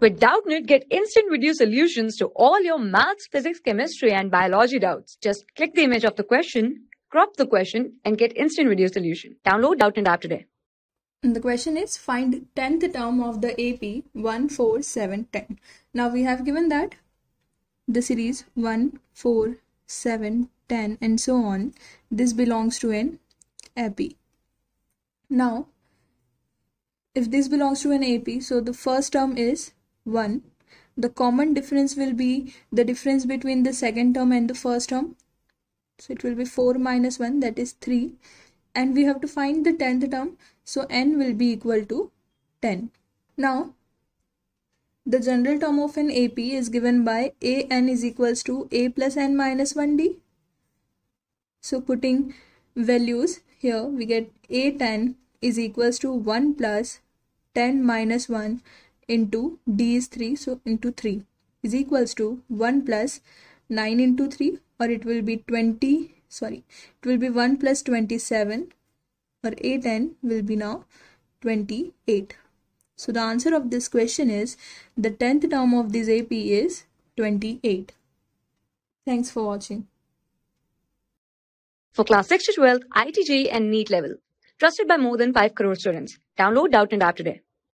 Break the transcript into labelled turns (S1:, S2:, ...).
S1: With Doubtnut, get instant video solutions to all your maths, physics, chemistry, and biology doubts. Just click the image of the question, crop the question, and get instant video solution. Download Doubtnut app today.
S2: The question is find 10th term of the AP 1, 4, 7, 10. Now we have given that the series 1, 4, 7, 10 and so on. This belongs to an AP. Now if this belongs to an AP, so the first term is 1. The common difference will be the difference between the second term and the first term. So it will be 4 minus 1 that is 3 and we have to find the 10th term so n will be equal to 10. Now the general term of an AP is given by a n is equals to a plus n minus 1d. So putting values here we get a 10 is equals to 1 plus 10 minus 1 into d is 3 so into 3 is equals to 1 plus 9 into 3 or it will be 20 sorry it will be 1 plus 27 or a10 will be now 28 so the answer of this question is the 10th term of this AP is 28 thanks for watching
S1: For class 6 to 12, IIT JEE and NEET level. Trusted by more than 5 crore students. Download Doubtnut app today.